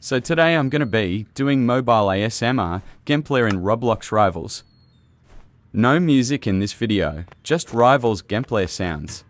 So today I'm going to be doing mobile ASMR gameplay in Roblox Rivals. No music in this video, just Rivals gameplay sounds.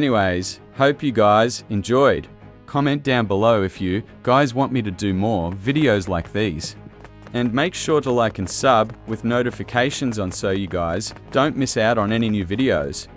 Anyways, hope you guys enjoyed. Comment down below if you guys want me to do more videos like these. And make sure to like and sub with notifications on so you guys don't miss out on any new videos.